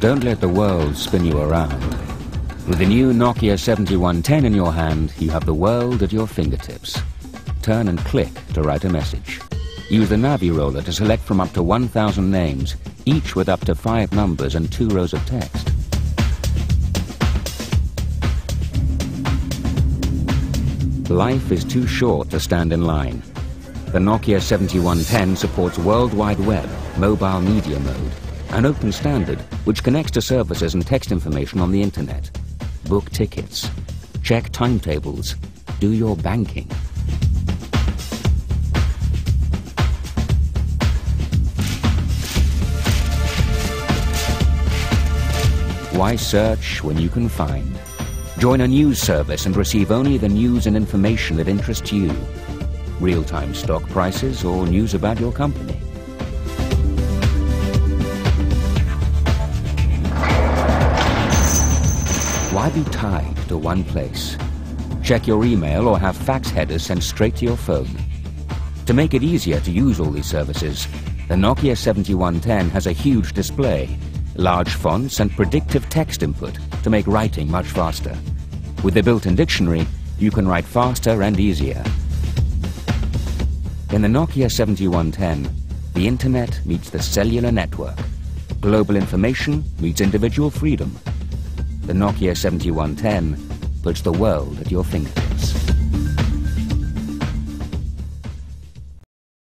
Don't let the world spin you around. With the new Nokia 7110 in your hand, you have the world at your fingertips. Turn and click to write a message. Use the Navi roller to select from up to 1,000 names, each with up to five numbers and two rows of text. Life is too short to stand in line. The Nokia 7110 supports World Wide Web, mobile media mode, an open standard which connects to services and text information on the internet. Book tickets, check timetables, do your banking. Why search when you can find? Join a news service and receive only the news and information that interests you. Real-time stock prices or news about your company. Why be tied to one place? Check your email or have fax headers sent straight to your phone. To make it easier to use all these services, the Nokia 7110 has a huge display large fonts and predictive text input to make writing much faster. With the built-in dictionary, you can write faster and easier. In the Nokia 7110, the internet meets the cellular network. Global information meets individual freedom. The Nokia 7110 puts the world at your fingertips.